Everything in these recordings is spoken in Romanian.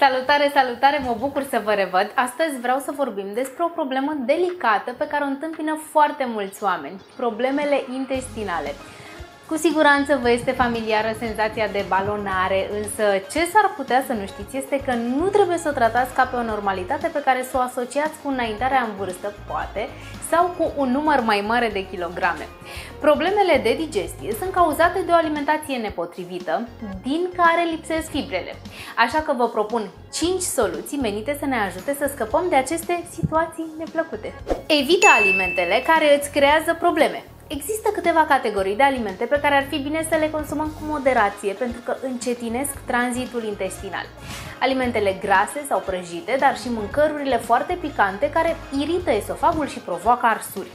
Salutare, salutare, mă bucur să vă revăd. Astăzi vreau să vorbim despre o problemă delicată pe care o întâmpină foarte mulți oameni, problemele intestinale. Cu siguranță vă este familiară senzația de balonare, însă ce s-ar putea să nu știți este că nu trebuie să o tratați ca pe o normalitate pe care să o asociați cu înaintarea în vârstă, poate, sau cu un număr mai mare de kilograme. Problemele de digestie sunt cauzate de o alimentație nepotrivită, din care lipsesc fibrele. Așa că vă propun 5 soluții menite să ne ajute să scăpăm de aceste situații neplăcute. Evită alimentele care îți creează probleme. Există câteva categorii de alimente pe care ar fi bine să le consumăm cu moderație pentru că încetinesc tranzitul intestinal. Alimentele grase sau prăjite, dar și mâncărurile foarte picante care irită esofagul și provoacă arsuri.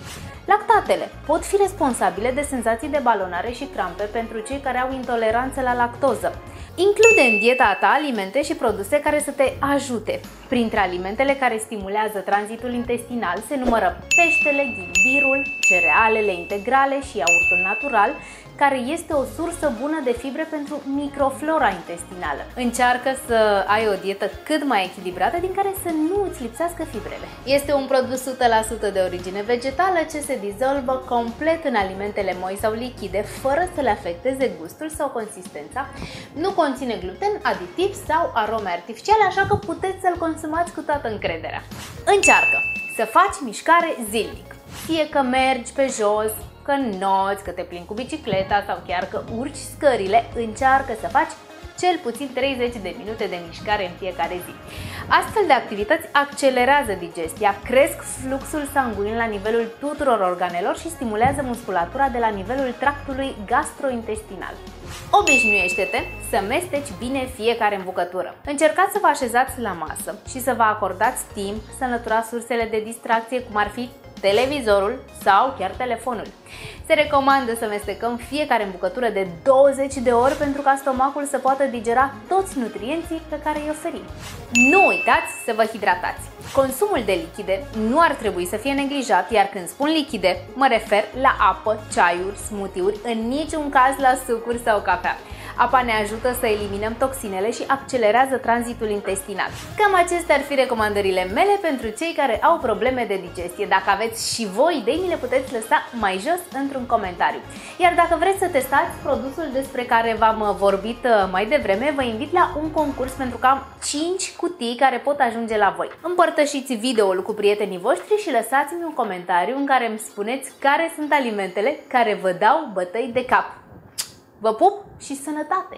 Lactatele pot fi responsabile de senzații de balonare și crampe pentru cei care au intoleranță la lactoză. Include în dieta ta alimente și produse care să te ajute. Printre alimentele care stimulează tranzitul intestinal se numără peștele, ghimbirul, cerealele integrale și iaurtul natural, care este o sursă bună de fibre pentru microflora intestinală. Încearcă să ai o dietă cât mai echilibrată din care să nu îți lipsească fibrele. Este un produs 100% de origine vegetală ce se dizolvă complet în alimentele moi sau lichide fără să le afecteze gustul sau consistența. Nu conține gluten, aditiv sau arome artificiale, așa că puteți să-l consumați cu toată încrederea. Încearcă să faci mișcare zilnic. Fie că mergi pe jos, că noți, că te plimbi cu bicicleta sau chiar că urci scările, încearcă să faci cel puțin 30 de minute de mișcare în fiecare zi. Astfel de activități accelerează digestia, cresc fluxul sanguin la nivelul tuturor organelor și stimulează musculatura de la nivelul tractului gastrointestinal. Obișnuiește-te să mesteci bine fiecare îmbucătură. Încercați să vă așezați la masă și să vă acordați timp să înlăturați sursele de distracție, cum ar fi televizorul sau chiar telefonul. Se recomandă să mestecăm fiecare îmbucătură de 20 de ori pentru ca stomacul să poată digera toți nutrienții pe care îi oferim. Nu uitați să vă hidratați! Consumul de lichide nu ar trebui să fie neglijat, iar când spun lichide, mă refer la apă, ceaiuri, smoothie-uri, în niciun caz la sucuri sau cafea. Apa ne ajută să eliminăm toxinele și accelerează tranzitul intestinal. Cam acestea ar fi recomandările mele pentru cei care au probleme de digestie. Dacă aveți și voi idei, mi le puteți lăsa mai jos într-un comentariu. Iar dacă vreți să testați produsul despre care v-am vorbit uh, mai devreme, vă invit la un concurs pentru că am 5 cutii care pot ajunge la voi. Împărtășiți videoul cu prietenii voștri și lăsați-mi un comentariu în care îmi spuneți care sunt alimentele care vă dau bătăi de cap. Vă pup și sănătate!